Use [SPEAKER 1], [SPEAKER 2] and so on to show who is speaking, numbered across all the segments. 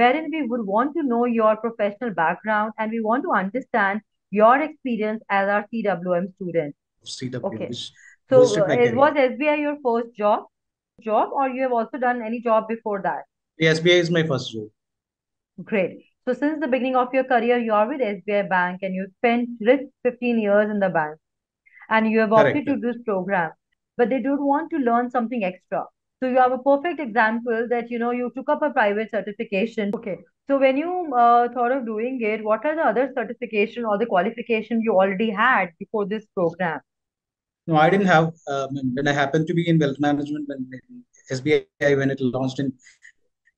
[SPEAKER 1] wherein we would want to know your professional background and we want to understand your experience as our CWM student.
[SPEAKER 2] CWM,
[SPEAKER 1] Okay. So,
[SPEAKER 2] my
[SPEAKER 1] uh, was SBI your first job, job, or you have also done any job before that?
[SPEAKER 2] The SBI is my first job.
[SPEAKER 1] Great. So, since the beginning of your career, you are with SBI Bank and you spent rich 15 years in the bank and you have opted
[SPEAKER 2] Correct.
[SPEAKER 1] to do this program, but they don't want to learn something extra. So, you have a perfect example that you know you took up a private certification. Okay. So, when you uh, thought of doing it, what are the other certification or the qualification you already had before this program?
[SPEAKER 2] No, I didn't have, um, when I happened to be in wealth management when SBI, when it launched in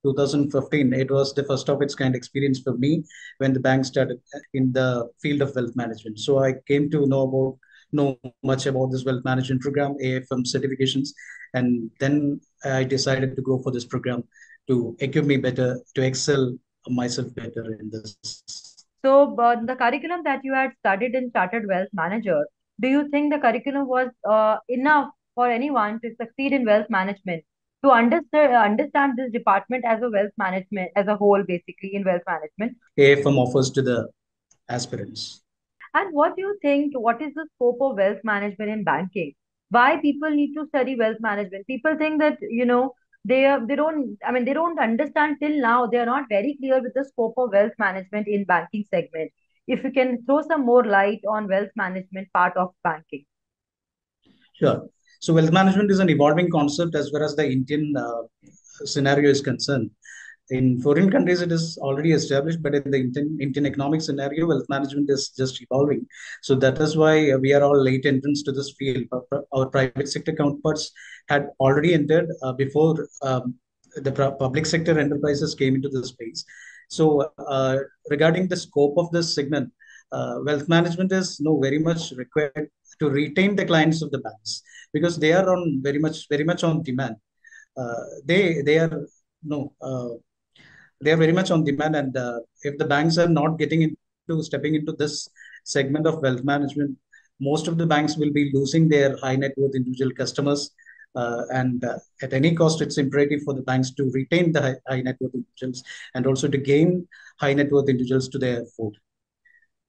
[SPEAKER 2] 2015, it was the first of its kind experience for me when the bank started in the field of wealth management. So I came to know about know much about this wealth management program, AFM certifications, and then I decided to go for this program to equip me better, to excel myself better in this.
[SPEAKER 1] So, but the curriculum that you had studied in Chartered Wealth Manager, do you think the curriculum was uh, enough for anyone to succeed in wealth management? To understand understand this department as a wealth management as a whole, basically in wealth management.
[SPEAKER 2] AFM offers to the aspirants.
[SPEAKER 1] And what do you think? What is the scope of wealth management in banking? Why people need to study wealth management? People think that you know they are, they don't. I mean, they don't understand till now. They are not very clear with the scope of wealth management in banking segment. If you can throw some more light on wealth management part of banking.
[SPEAKER 2] Sure. So wealth management is an evolving concept as far as the Indian uh, scenario is concerned. In foreign countries, it is already established, but in the Indian, Indian economic scenario, wealth management is just evolving. So that is why we are all late entrants to this field. Our private sector counterparts had already entered uh, before um, the public sector enterprises came into the space. So uh, regarding the scope of this segment, uh, wealth management is you know, very much required to retain the clients of the banks because they are on very much very much on demand. Uh, they they are no uh, they are very much on demand, and uh, if the banks are not getting into stepping into this segment of wealth management, most of the banks will be losing their high net worth individual customers. Uh, and uh, at any cost, it's imperative for the banks to retain the high, high net worth individuals and also to gain high net worth individuals to their fold.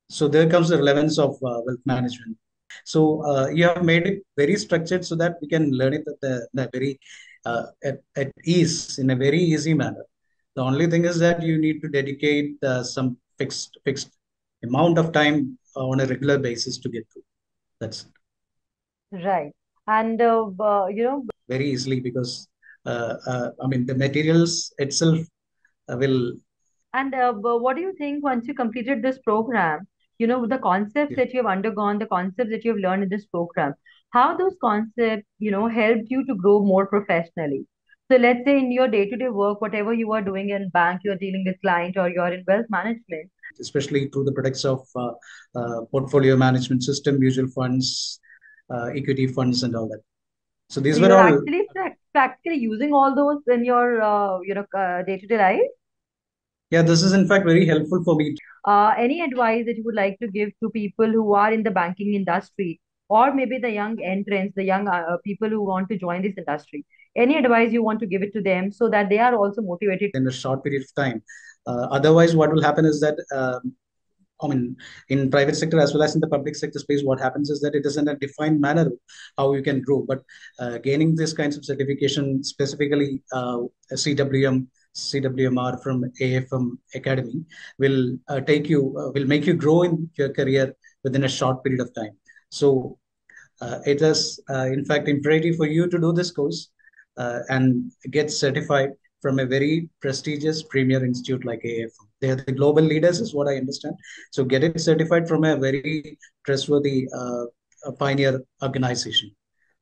[SPEAKER 2] So there comes the relevance of uh, wealth management. So uh, you have made it very structured so that we can learn it at the, very uh, at, at ease in a very easy manner. The only thing is that you need to dedicate uh, some fixed fixed amount of time on a regular basis to get through. That's
[SPEAKER 1] it. Right. And uh, uh, you know
[SPEAKER 2] very easily because I mean the materials itself will.
[SPEAKER 1] And what do you think once you completed this program? you know the concepts
[SPEAKER 2] Yeah.
[SPEAKER 1] that you have undergone the concepts that you have learned in this program how those concepts you know helped you to grow more professionally so let's say in your day-to-day work whatever you are doing in bank you're dealing with client or you're in wealth management.
[SPEAKER 2] Especially through the products of uh, uh, portfolio management system mutual funds uh, equity funds and all that. So these
[SPEAKER 1] so
[SPEAKER 2] were all
[SPEAKER 1] actually prac- practically using all those in your uh, you know uh, day-to-day life?
[SPEAKER 2] Yeah this is in fact very helpful for me.
[SPEAKER 1] Uh, any advice that you would like to give to people who are in the banking industry or maybe the young entrants, the young uh, people who want to join this industry? Any advice you want to give it to them so that they are also motivated?
[SPEAKER 2] In a short period of time. Uh, otherwise, what will happen is that um, I mean, in private sector as well as in the public sector space, what happens is that it is in a defined manner how you can grow. But uh, gaining this kinds of certification, specifically uh, CWM, CWMR from AFM Academy will uh, take you, uh, will make you grow in your career within a short period of time. So uh, it is, uh, in fact, imperative for you to do this course Uh, and get certified from a very prestigious premier institute like AFM. They are the global leaders, is what I understand. So get it certified from a very trustworthy uh, pioneer organization.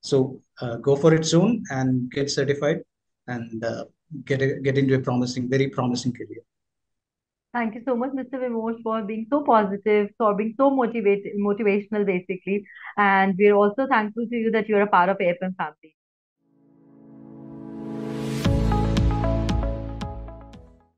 [SPEAKER 2] So uh, go for it soon and get certified and get a, get into a promising, very promising career.
[SPEAKER 1] Thank you so much, Mr. Vimosh, for being so positive, for being so motivate, motivational, basically. And we're also thankful to you that you're a part of AFM family.